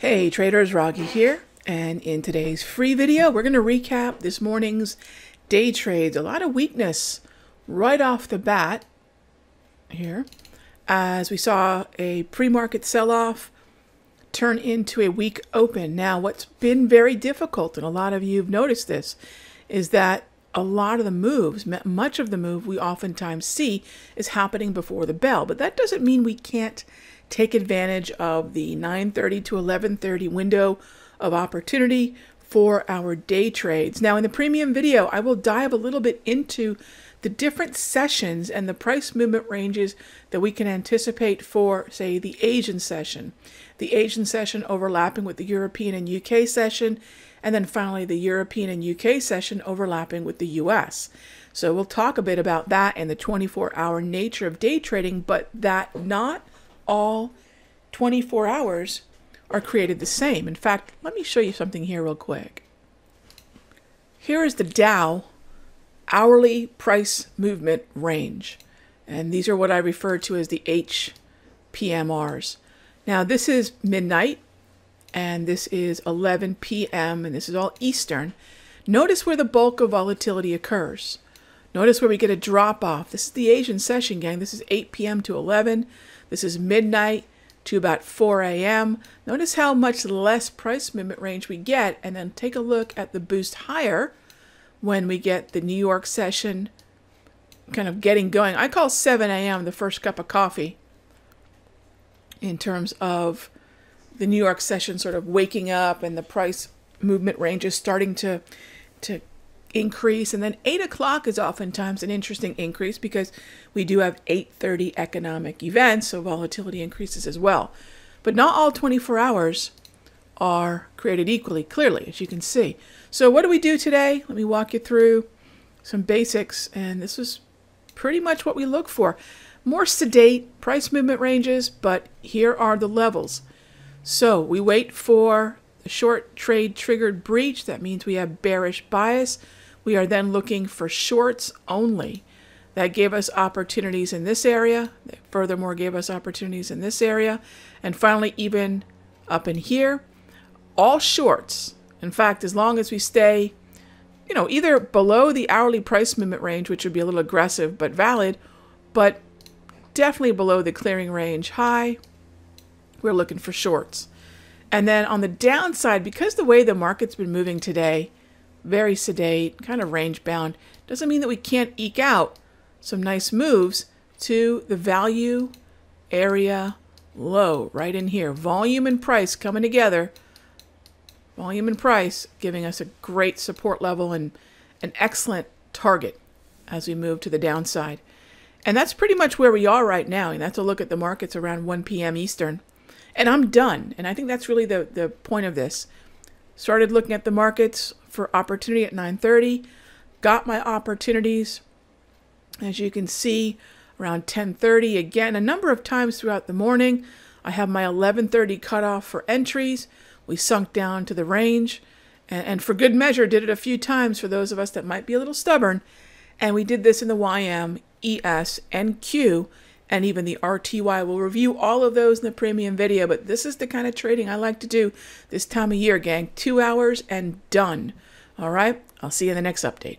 Hey traders, Raghee here, and in today's free video, we're going to recap this morning's day trades. A lot of weakness right off the bat here, as we saw a pre-market sell-off turn into a weak open. Now, what's been very difficult, and a lot of you have noticed this, is that a lot of the moves, much of the move we oftentimes see is happening before the bell, but that doesn't mean we can't take advantage of the 9:30 to 11:30 window of opportunity for our day trades. Now in the premium video, I will dive a little bit into the different sessions and the price movement ranges that we can anticipate for, say, the Asian session, the Asian session overlapping with the European and UK session, and then finally the European and UK session overlapping with the US. So we'll talk a bit about that and the 24 hour nature of day trading, but that not all 24 hours are created the same. In fact, let me show you something here real quick. Here is the Dow hourly price movement range. And these are what I refer to as the HPMRs. Now this is midnight and this is 11 p.m. and this is all Eastern. Notice where the bulk of volatility occurs. Notice where we get a drop off. This is the Asian session, gang. This is 8 p.m. to 11. This is midnight to about 4 a.m. Notice how much less price movement range we get, and then take a look at the boost higher when we get the New York session kind of getting going. I call 7 a.m. the first cup of coffee in terms of the New York session sort of waking up and the price movement range is starting to to increase and then 8 o'clock is oftentimes an interesting increase because we do have 8.30 economic events so volatility increases as well. But not all 24 hours are created equally clearly as you can see. So what do we do today? Let me walk you through some basics and this is pretty much what we look for. More sedate price movement ranges but here are the levels. So we wait for short trade triggered breach that means we have bearish bias we are then looking for shorts only. That gave us opportunities in this area. That furthermore gave us opportunities in this area. And finally, even up in here, all shorts. In fact, as long as we stay, you know, either below the hourly price movement range, which would be a little aggressive but valid, but definitely below the clearing range high, we're looking for shorts. And then on the downside, because the way the market's been moving today, very sedate, kind of range bound. Doesn't mean that we can't eke out some nice moves to the value area low right in here. Volume and price coming together. Volume and price giving us a great support level and an excellent target as we move to the downside. And that's pretty much where we are right now. And that's a look at the markets around 1 p.m. Eastern. And I'm done. And I think that's really the, the point of this. Started looking at the markets for opportunity at 9:30. Got my opportunities as you can see around 10:30 again a number of times throughout the morning. I have my 11:30 cutoff for entries. We sunk down to the range and, and for good measure did it a few times for those of us that might be a little stubborn. And we did this in the YM, ES, and Q and even the RTY. We'll review all of those in the premium video, but this is the kind of trading I like to do this time of year, gang. Two hours and done. All right, I'll see you in the next update.